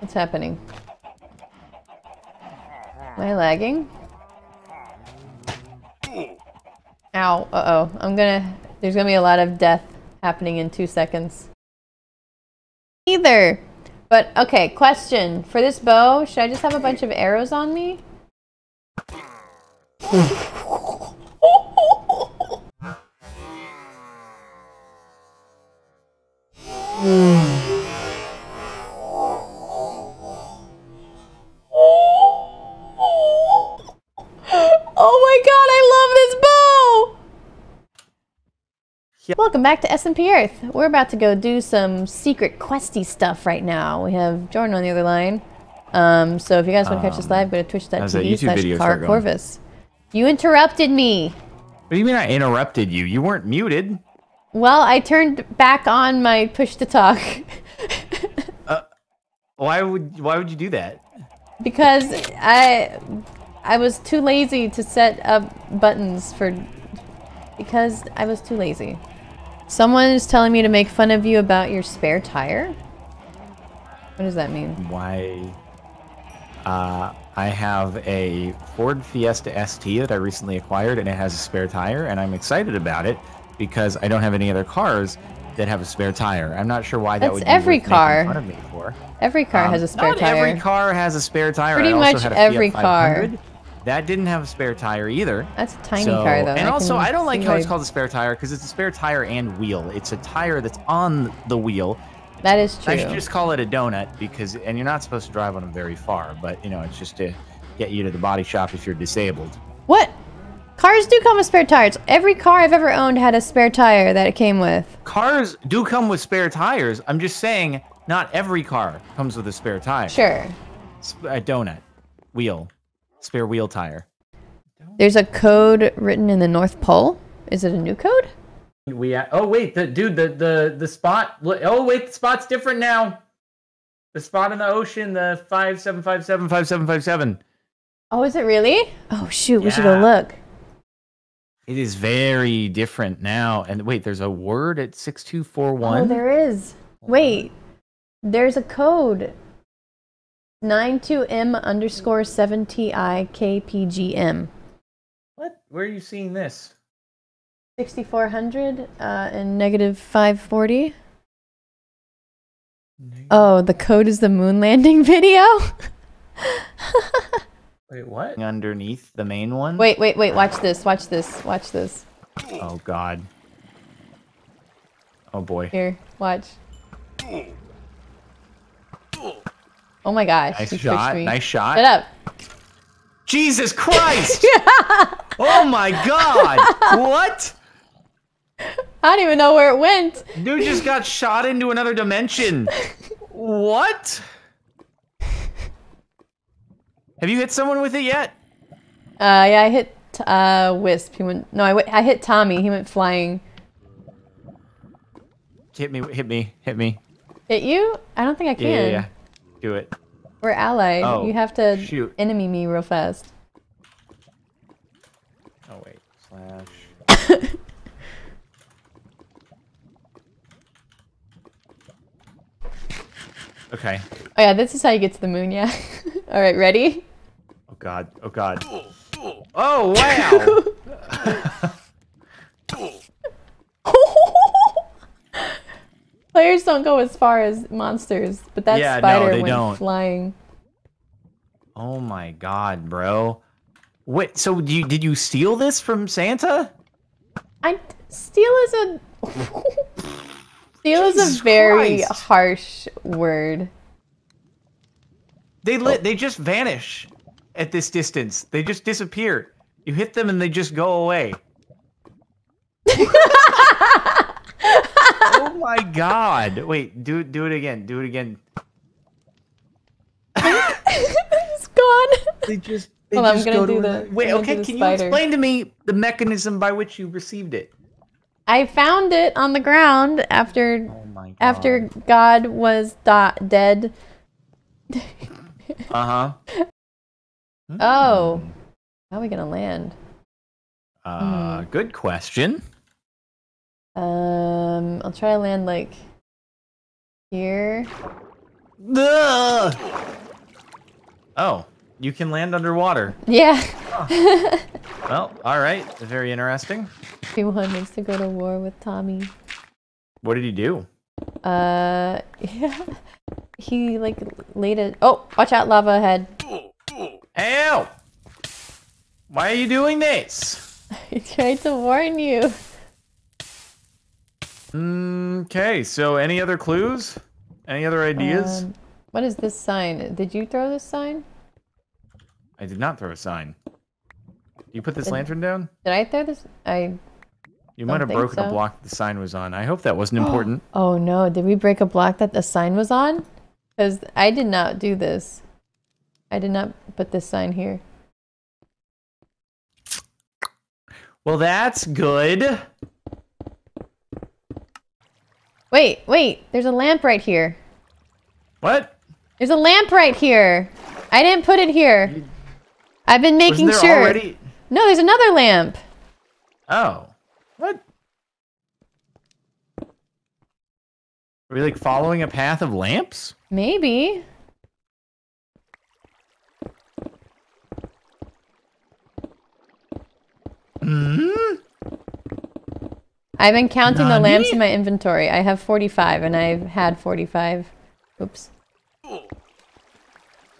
What's happening? Am I lagging? Ow, uh-oh. I'm gonna... There's gonna be a lot of death happening in two seconds. Either. But, okay, question. For this bow, should I just have a bunch of arrows on me? Welcome back to SMP Earth. We're about to go do some secret questy stuff right now. We have Jordan on the other line. Um, so if you guys want to catch us live, go to twitch.tv YouTube slash video Car? Corvus. You interrupted me. What do you mean I interrupted you? You weren't muted. Well, I turned back on my push to talk Why would why would you do that? because I I was too lazy to set up buttons for because I was too lazy. Someone is telling me to make fun of you about your spare tire. What does that mean? Why? Uh, I have a Ford Fiesta ST that I recently acquired, and it has a spare tire, and I'm excited about it because I don't have any other cars that have a spare tire. I'm not sure why that That's would be every worth making car. fun of me for. Every car Um, has a spare not tire. every car has a spare tire. Pretty much every car. 500. That didn't have a spare tire either. That's a tiny So- car though. And also, I don't like how it's called a spare tire because it's a spare tire and wheel. It's a tire that's on the wheel. That is true. I should just call it a donut because, and you're not supposed to drive on them very far, but you know, it's just to get you to the body shop if you're disabled. What? Cars do come with spare tires. Every car I've ever owned had a spare tire that it came with. Cars do come with spare tires. I'm just saying, not every car comes with a spare tire. Sure. A donut, wheel, spare wheel tire. There's a code written in the North Pole. Is it a new code? We oh wait, the dude, the the the spot. Oh wait, the spot's different now. The spot in the ocean, the five seven five seven five seven five seven. Oh, is it really? Oh shoot, we should go look. It is very different now. And wait, there's a word at six two four Oh, one. there is. Wait, there's a code. 92M underscore 7TIKPGM. What? Where are you seeing this? 6400 uh, and negative 540. Oh, the code is the moon landing video? Wait, what? Underneath the main one. wait, wait, wait. Watch this. Watch this. Watch this. Oh God. Oh boy. Here, watch. Oh my gosh. Nice shot. Nice shot. Shut up. Jesus Christ! oh my God! what? I don't even know where it went. Dude just got shot into another dimension. What? Have you hit someone with it yet? Uh, yeah, I hit uh Wisp. He went. No, I I hit Tommy. He went flying. Hit me, hit me, hit me. Hit you? I don't think I can. Yeah, yeah, yeah. Do it. We're allied. Oh, you have to shoot. enemy me real fast. Oh wait. Slash. Okay. Oh yeah, this is how you get to the moon. Yeah. All right, ready? Oh god. Oh god. Oh wow. Players don't go as far as monsters, but that Yeah, no, spider they went don't. flying. oh my god, bro. Wait. So do you, did you steal this from Santa? I steal is a steal is Jesus a very Christ. harsh word. They lit. They just vanish at this distance. They just disappear. You hit them and they just go away. oh my god! Wait, do do it again. Do it again. it's gone. They just. They Hold on, I'm gonna go do to the- another- Wait, okay. the Can spider. you explain to me the mechanism by which you received it? I found it on the ground after Oh my god. after God was da- dead. Uh huh. Oh, how are we gonna land? Uh, good question. I'll try to land like here. Ugh. Oh, you can land underwater. Yeah. Well, all right. Very interesting. P1 needs to go to war with Tommy. What did he do? Uh, yeah. He like laid it. Oh, watch out, lava ahead. Ow! Why are you doing this? He tried to warn you. Okay, so any other clues? Any other ideas? Um, what is this sign? Did you throw this sign? I did not throw a sign. You put this Did- lantern down? Did I throw this? I. You might have broken a block the sign was on. I hope that wasn't important. Oh no! Did we break a block that the sign was on? Because I did not do this. I did not put this sign here. well, that's good. Wait, wait. There's a lamp right here. What? There's a lamp right here. I didn't put it here. I've been making Wasn't there sure. already? No, there's another lamp. Oh. What? Are we like following a path of lamps? Maybe. Hmm? I've been counting the lamps in my inventory. I have 45 and I've had 45. Oops.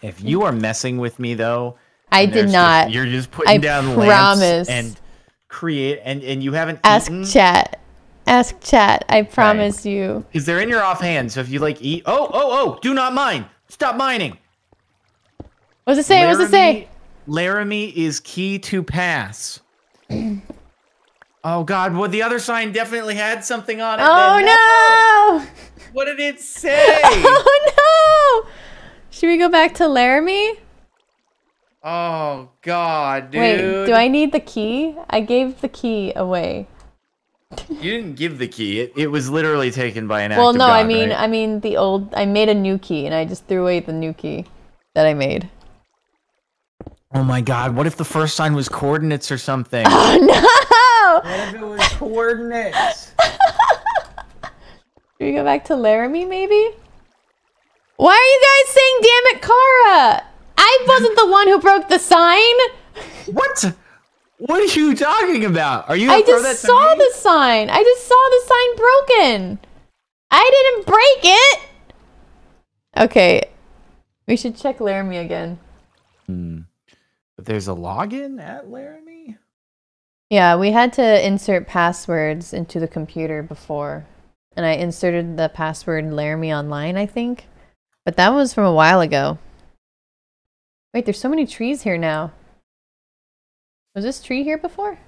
If you are messing with me though, I did not. Just, you're just putting I down promise. lamps and create and and you haven't Ask eaten chat. Ask chat. I promise you. because they're in your offhand. So if you like eat, oh oh oh, do not mine. Stop mining. What does it say? What does it say? Laramie is key to pass. oh God! Well, the other sign definitely had something on it. Oh no! What did it say? Oh no! Should we go back to Laramie? oh God, dude! Wait, do I need the key? I gave the key away. You didn't give the key. It, it was literally taken by an Well, no, I mean, right? I mean the old. I made a new key, and I just threw away the new key that I made. Oh my God! What if the first sign was coordinates or something? Oh no! What if it was coordinates? Should we go back to Laramie, maybe? Why are you guys saying "damn it, Kara"? I wasn't the one who broke the sign. what? What are you talking about? Are you? I gonna that just to saw me? the sign. I just saw the sign broken. I didn't break it. Okay, we should check Laramie again. Hmm. But there's a login at Laramie. Yeah, we had to insert passwords into the computer before. And I inserted the password Laramie Online, I think. But that was from a while ago. Wait, there's so many trees here now. Was this tree here before?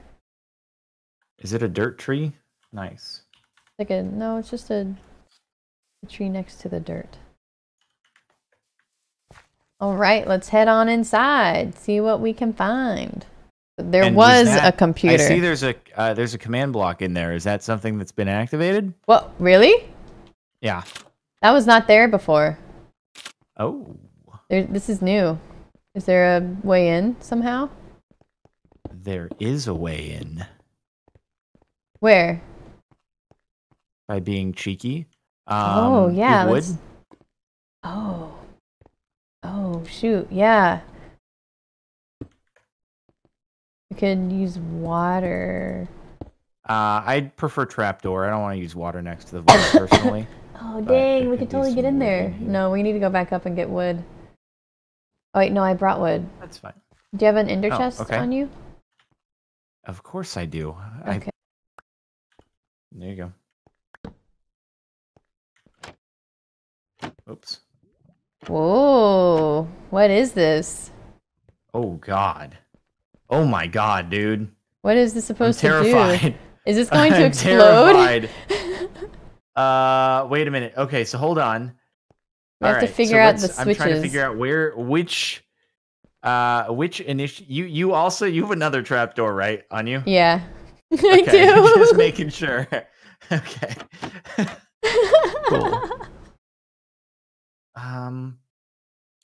Is it a dirt tree? Nice. Like a no, it's just a, a tree next to the dirt. All right, let's head on inside. See what we can find. There And was, that- a computer. I see there's a uh, there's a command block in there. Is that something that's been activated? What? Really? Yeah. That was not there before. Oh. There, this is new. Is there a way in somehow? There is a way in Where? by being cheeky. oh Um, yeah. it would. Oh. Oh shoot! Yeah. We could use water. Uh, I'd prefer trapdoor. I don't want to use water next to the vault personally. Oh dang! We could totally get in there. in. No, we need to go back up and get wood. Oh wait, no, I brought wood. That's fine. Do you have an ender Oh, chest okay. on you? Of course I do. I, Okay. there you go. Oops. Whoa! What is this? Oh God. Oh my God, dude. What is this I'm supposed to do? terrified. Is this going to I'm explode? terrified. Uh, wait a minute. Okay, so hold on. We have to Alright, so figure out the let's- I'm trying to figure out where, which, uh, which initial. You, you also, you have another trapdoor, right, on you? Yeah. I Okay, do. Just making sure. okay. Cool. Um,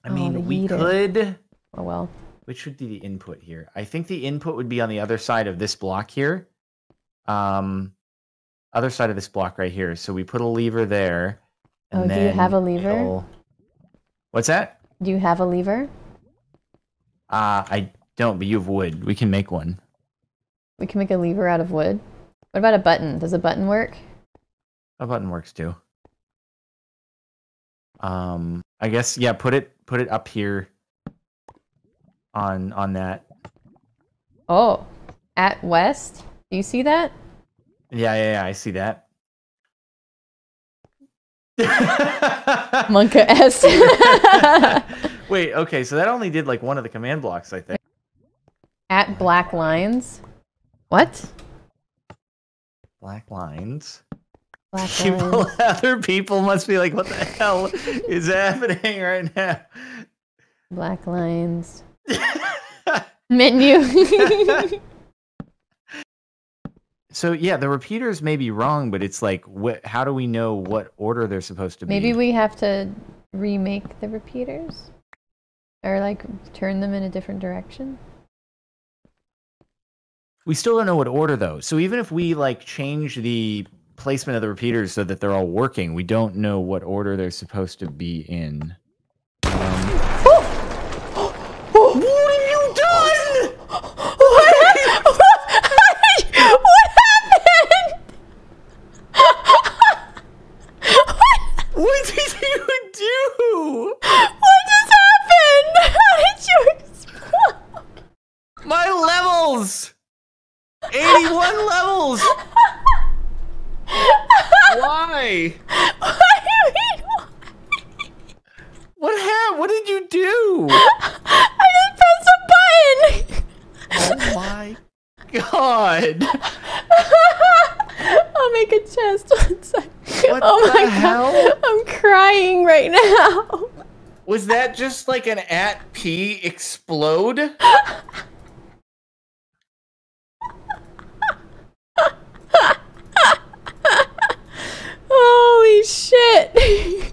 I Oh, mean, the we heater. could. oh well. Which would be the input here? I think the input would be on the other side of this block here. Um, other side of this block right here. So we put a lever there. Oh, do you have a lever? it'll- What's that? Do you have a lever? Uh, I don't, but you have wood. We can make one. We can make a lever out of wood. What about a button? Does a button work? A button works too. Um, I guess yeah. Put it put it up here. On on that. Oh, at west. Do you see that? Yeah, yeah, yeah. I see that. Monka S. Wait, okay, so that only did like one of the command blocks, I think. at black lines. What? Black lines. Black People, lines. other people must be like, what the hell is happening right now? Black lines. Menu. so yeah, the repeaters may be wrong, but it's like, wh- how do we know what order they're supposed to be? Maybe we have to remake the repeaters? Or like turn them in a different direction? We still don't know what order though. So even if we like change the placement of the repeaters so that they're all working, we don't know what order they're supposed to be in. Um, what have you done? What, what happened? What did you do? What just happened? How did you explode? My levels! 81 levels! Why? What do mean? What happened? What did you do? I just pressed a button. Oh my god. I'll make a chest. One sec. What oh my the hell? god. I'm crying right now. Was that just like an at P explode? Holy shit.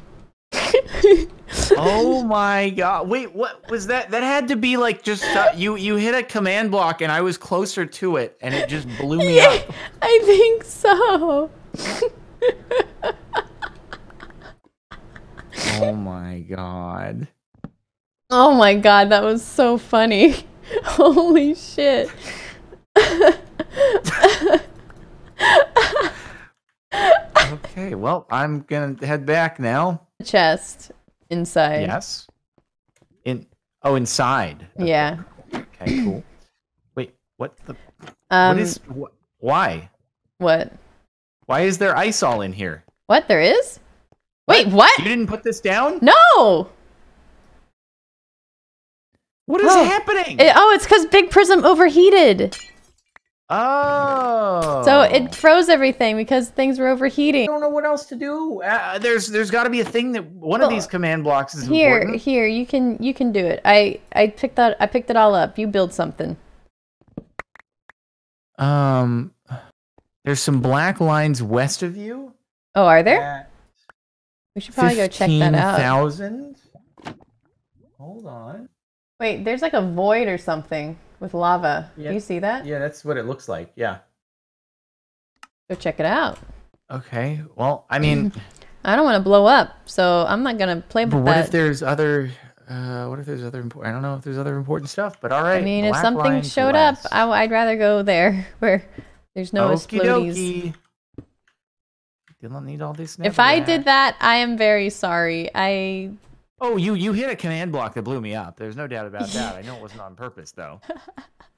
Oh my god. Wait, what was that? That had to be like just uh, you you hit a command block and I was closer to it and it just blew me Yeah, up. I think so. Oh my god. Oh my god, that was so funny. Holy shit. Okay, well, I'm going to head back now. Chest inside. Yes. In Oh, inside. Yeah. Okay, cool. Wait, what the Um, what is wh- why? what? Why is there ice all in here? What there is? Wait, what? You didn't put this down? No. What is Oh. happening? It- oh, it's because Big Prism overheated. Oh. So it froze everything because things were overheating. I don't know what else to do. Uh, there's there's got to be a thing that one of these command blocks is Here, important. here, you can you can do it. I I picked that I picked it all up. You build something. Um, there's some black lines west of you. Oh, are there? We should probably go check that out. 15,000? Hold on. Wait, there's like a void or something with lava. Yeah. Do you see that? Yeah, that's what it looks like. Yeah. Go check it out. Okay. Well, I mean, I don't want to blow up, so I'm not gonna play with but what that. if there's other? Uh, what if there's other important? I don't know if there's other important stuff. But all right. I mean, if something showed west. up, I, would rather go there where there's no Okie explodies. dokie. Didn't need all this. If I netherrack. did that, I am very sorry. I Oh, you you hit a command block that blew me up. There's no doubt about that. I know it wasn't on purpose though.